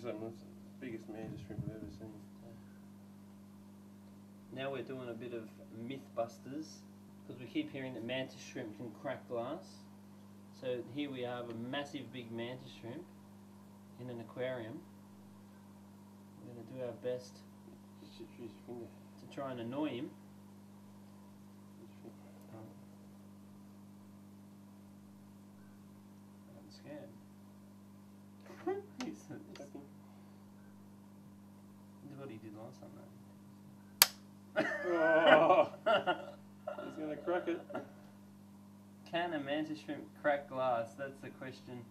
Something that's the biggest mantis shrimp I've ever seen. Now we're doing a bit of Mythbusters because we keep hearing that mantis shrimp can crack glass. So here we have a massive big mantis shrimp in an aquarium. We're going to do our best Just use your finger. to try and annoy him. I'm scared. He's fucking- This is what he did last time Oh, though. he's gonna crack it. Can a mantis shrimp crack glass? That's the question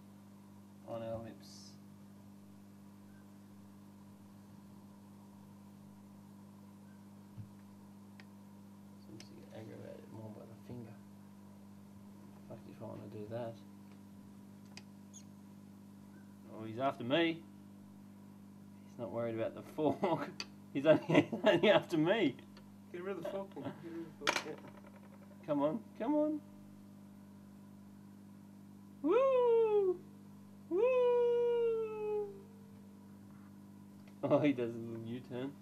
on our lips. Seems to get aggravated more by the finger. Fuck if I want to do that. Oh, he's after me. He's not worried about the fork. He's only, only after me. Get rid of the fork. Get rid of the fork. Come on, come on. Woo! Woo! Oh, he does a little U-turn.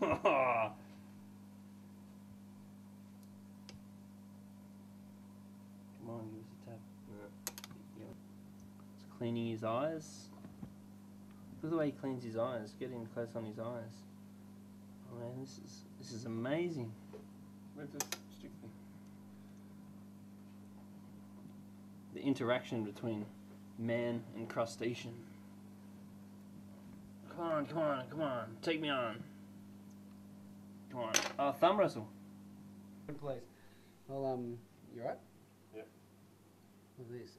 Come on, give us a tap. Yeah. He's cleaning his eyes. Look at the way he cleans his eyes. Get in close on his eyes. Oh man, this is this is amazing. Where's this stick thing? the interaction between man and crustacean. Come on, come on, come on, take me on. Come on. Oh, thumb wrestle. Please. Well, um, you right? Yep. With this.